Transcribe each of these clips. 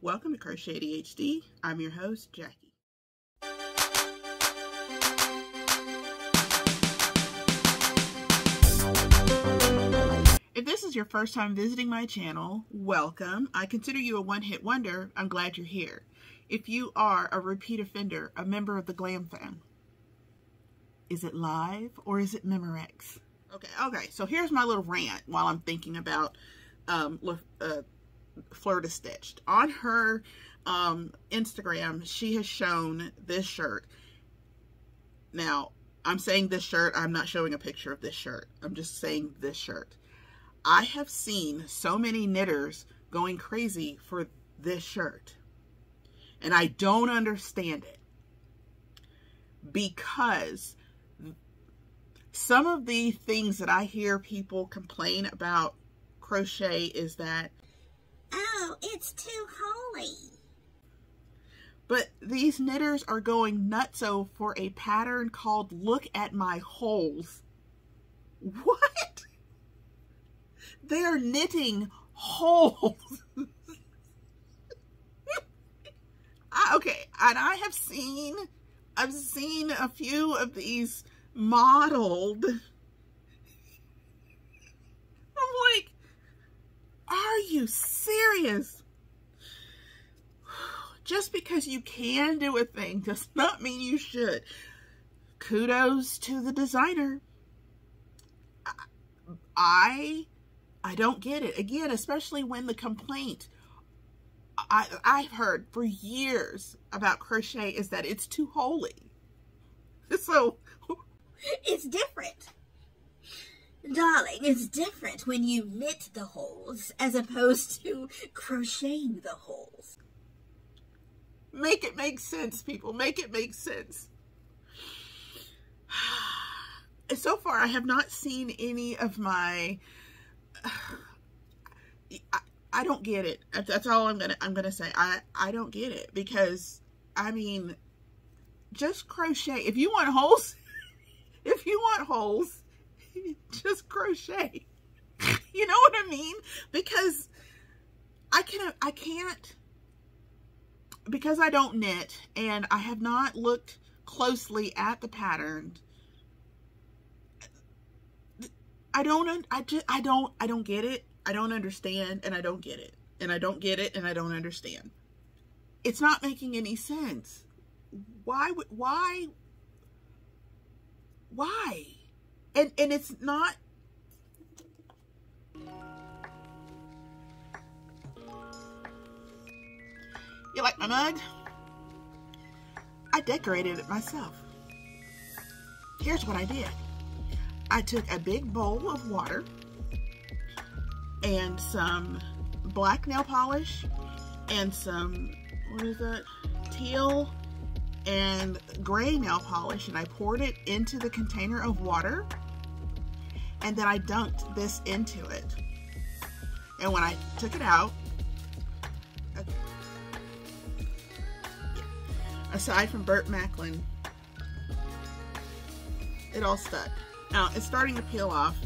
Welcome to Crochet ADHD. I'm your host, Jackie. If this is your first time visiting my channel, welcome. I consider you a one-hit wonder. I'm glad you're here. If you are a repeat offender, a member of the Glam Fam, is it live or is it Memorex? Okay, okay, so here's my little rant while I'm thinking about um, uh, Flirta Stitched. On her um, Instagram, she has shown this shirt. Now, I'm saying this shirt. I'm not showing a picture of this shirt. I'm just saying this shirt. I have seen so many knitters going crazy for this shirt. And I don't understand it. Because some of the things that I hear people complain about crochet is that It's too holy. But these knitters are going nutso for a pattern called Look at My Holes. What? They are knitting holes. I, okay, and I have seen, I've seen a few of these modeled. I'm like, are you serious? Just because you can do a thing does not mean you should. Kudos to the designer. I I don't get it. Again, especially when the complaint I I've heard for years about crochet is that it's too holy. So it's different. Darling, it's different when you knit the holes as opposed to crocheting the holes. Make it make sense, people. Make it make sense. so far, I have not seen any of my... I, I don't get it. That's all I'm gonna I'm gonna say. I I don't get it because I mean, just crochet. If you want holes, if you want holes, just crochet. you know what I mean? Because I can I can't because I don't knit and I have not looked closely at the pattern. I don't I just I don't I don't get it. I don't understand and I don't get it. And I don't get it and I don't understand. It's not making any sense. Why would why why? And, and it's not... You like my mug? I decorated it myself. Here's what I did. I took a big bowl of water and some black nail polish and some, what is that, teal and gray nail polish and I poured it into the container of water and then I dunked this into it. And when I took it out, okay, aside from Burt Macklin, it all stuck. Now, it's starting to peel off,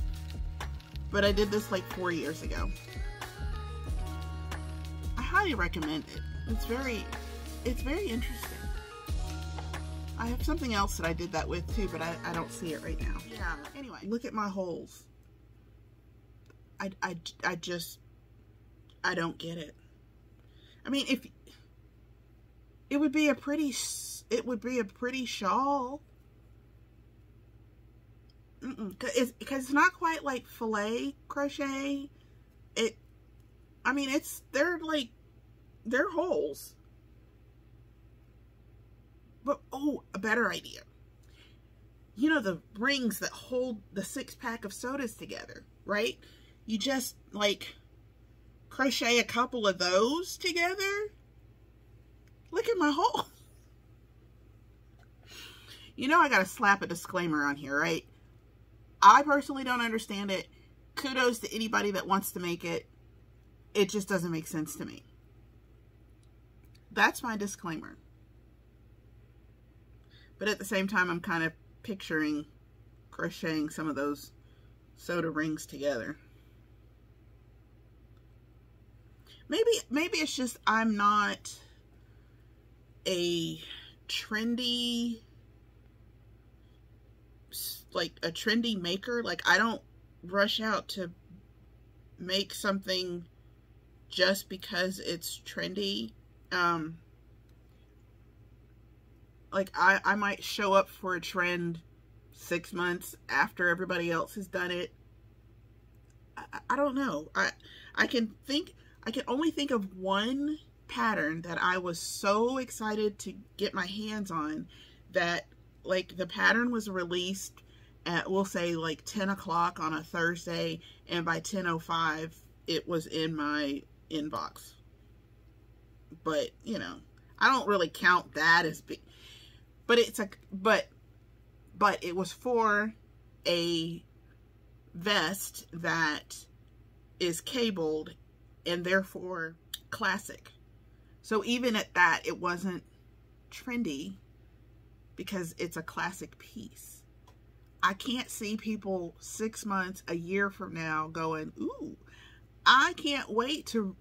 but I did this like four years ago. I highly recommend it. It's very, it's very interesting. I have something else that I did that with too, but I, I don't see it right now. Yeah, anyway, look at my holes. I, I, I just, I don't get it. I mean, if, it would be a pretty, it would be a pretty shawl. Mm -mm, Cause it's, cause it's not quite like filet crochet. It, I mean, it's, they're like, they're holes. But, oh, a better idea. You know the rings that hold the six pack of sodas together, right? You just, like, crochet a couple of those together. Look at my hole. You know I gotta slap a disclaimer on here, right? I personally don't understand it. Kudos to anybody that wants to make it. It just doesn't make sense to me. That's my disclaimer. But at the same time, I'm kind of picturing crocheting some of those soda rings together. maybe maybe it's just I'm not a trendy like a trendy maker. Like I don't rush out to make something just because it's trendy. Um like I, I might show up for a trend six months after everybody else has done it. I, I don't know. I I can think I can only think of one pattern that I was so excited to get my hands on that like the pattern was released at we'll say like 10 o'clock on a Thursday and by 10.05 it was in my inbox. But, you know, I don't really count that as big. But it's a, but, but it was for a vest that is cabled and therefore classic. So even at that, it wasn't trendy because it's a classic piece. I can't see people six months, a year from now going, ooh, I can't wait to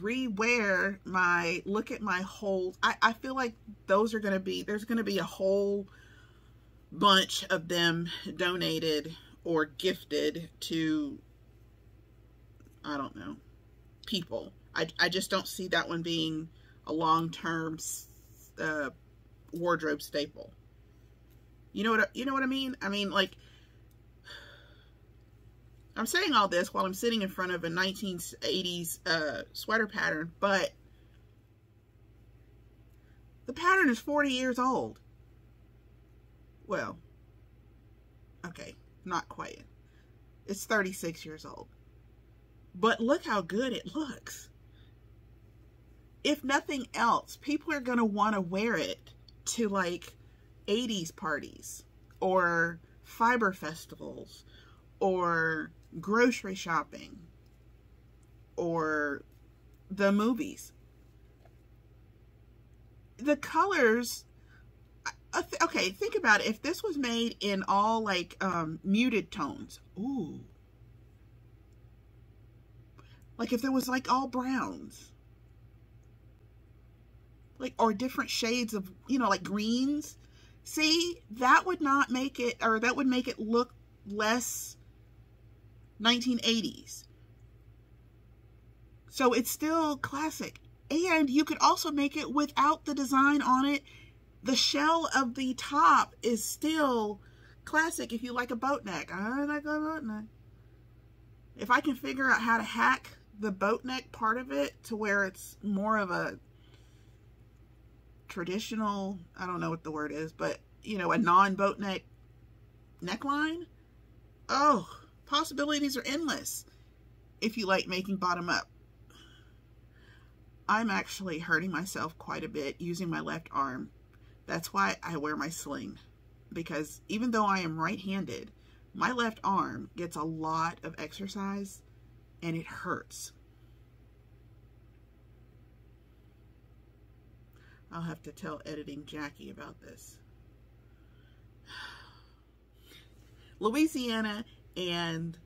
rewear my, look at my whole, I, I feel like those are to be, there's to be a whole bunch of them donated or gifted to, I don't know, people. I, I just don't see that one being a long-term uh, wardrobe staple. You know what you know what I mean? I mean like I'm saying all this while I'm sitting in front of a 1980s uh, sweater pattern, but the pattern is 40 years old. Well, okay, not quite. It's 36 years old. But look how good it looks. If nothing else, people are going to want to wear it to like 80s parties or fiber festivals or grocery shopping or the movies. The colors, okay, think about it. If this was made in all like um, muted tones, ooh. Like if there was like all browns. Like, or different shades of, you know, like greens See, that would not make it, or that would make it look less 1980s. So it's still classic. And you could also make it without the design on it. The shell of the top is still classic if you like a boat neck. I like a boat neck. If I can figure out how to hack the boat neck part of it to where it's more of a traditional, I don't know what the word is, but, you know, a non-boat neck neckline, oh, possibilities are endless if you like making bottom up. I'm actually hurting myself quite a bit using my left arm. That's why I wear my sling. Because even though I am right-handed, my left arm gets a lot of exercise and it hurts. I'll have to tell editing Jackie about this. Louisiana and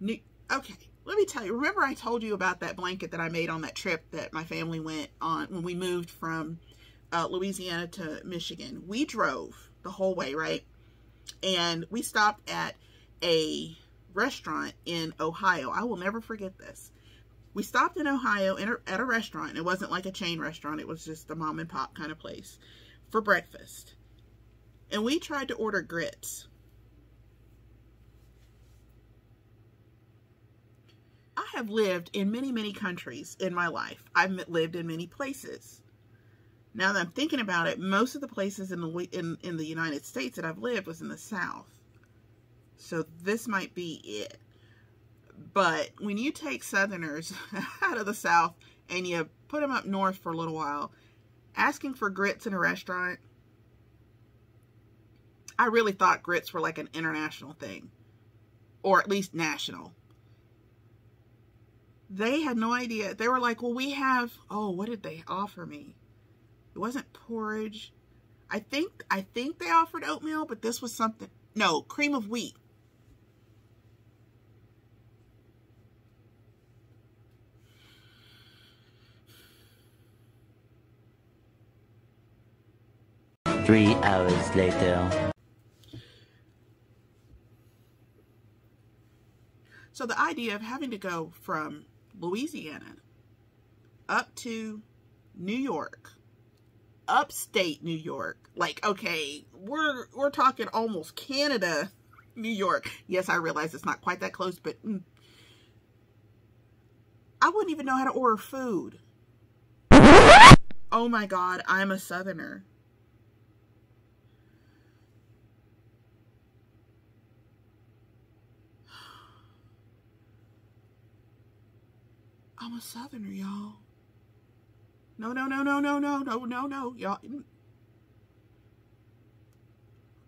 New okay, let me tell you. Remember I told you about that blanket that I made on that trip that my family went on when we moved from uh, Louisiana to Michigan. We drove the whole way, right? And we stopped at a restaurant in Ohio. I will never forget this. We stopped in Ohio in a, at a restaurant. It wasn't like a chain restaurant. It was just a mom and pop kind of place for breakfast. And we tried to order grits. Have lived in many, many countries in my life. I've lived in many places. Now that I'm thinking about it, most of the places in the in, in the United States that I've lived was in the South. So this might be it. But when you take Southerners out of the South and you put them up north for a little while, asking for grits in a restaurant, I really thought grits were like an international thing. Or at least national they had no idea. They were like, well, we have, oh, what did they offer me? It wasn't porridge. I think, I think they offered oatmeal, but this was something, no, cream of wheat. Three hours later. So the idea of having to go from Louisiana up to New York, upstate New York, like okay, we're we're talking almost Canada, New York. Yes, I realize it's not quite that close, but mm, I wouldn't even know how to order food. Oh my god, I'm a southerner. I'm a southerner, y'all. No, no, no, no, no, no, no, no, no, y'all.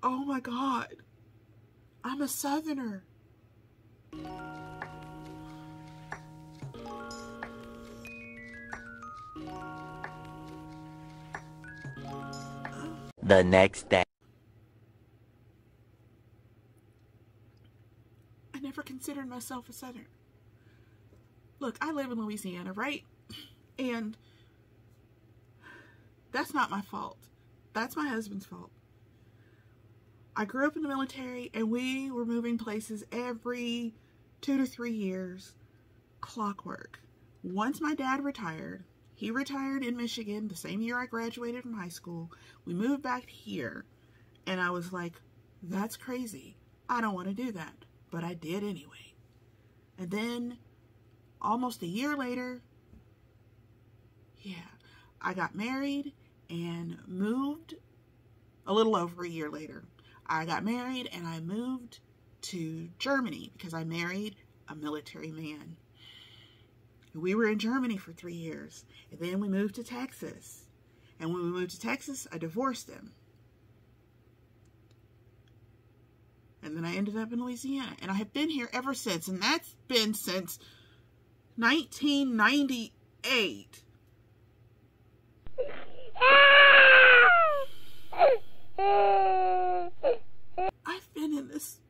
Oh my God. I'm a southerner. The next day. I never considered myself a southerner look, I live in Louisiana, right? And that's not my fault. That's my husband's fault. I grew up in the military and we were moving places every two to three years, clockwork. Once my dad retired, he retired in Michigan the same year I graduated from high school. We moved back here and I was like, that's crazy. I don't want to do that. But I did anyway. And then almost a year later, yeah, I got married and moved a little over a year later. I got married and I moved to Germany because I married a military man. We were in Germany for three years. And then we moved to Texas. And when we moved to Texas, I divorced him. And then I ended up in Louisiana. And I have been here ever since. And that's been since 1998. I've been in this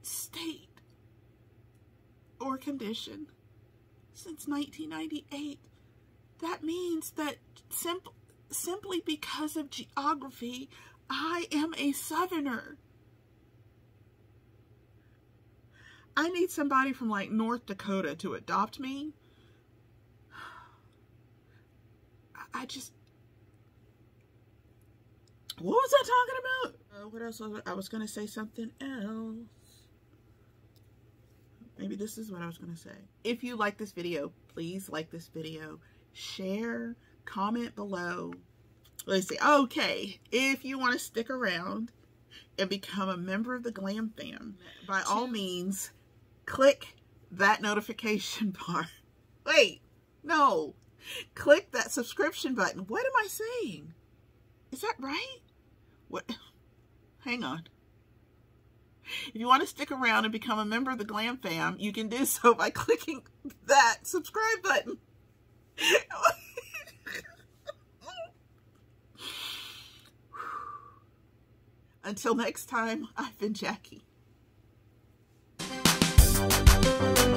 state or condition since 1998. That means that simp simply because of geography, I am a southerner. I need somebody from like North Dakota to adopt me. I just. What was I talking about? Uh, what else? Was I, I was going to say something else. Maybe this is what I was going to say. If you like this video, please like this video. Share, comment below. Let's see. Okay, if you want to stick around and become a member of the Glam Fam, by all means, click that notification bar. Wait, no. Click that subscription button. What am I saying? Is that right? What? Hang on. If you want to stick around and become a member of the Glam Fam, you can do so by clicking that subscribe button. Until next time, I've been Jackie. Bye.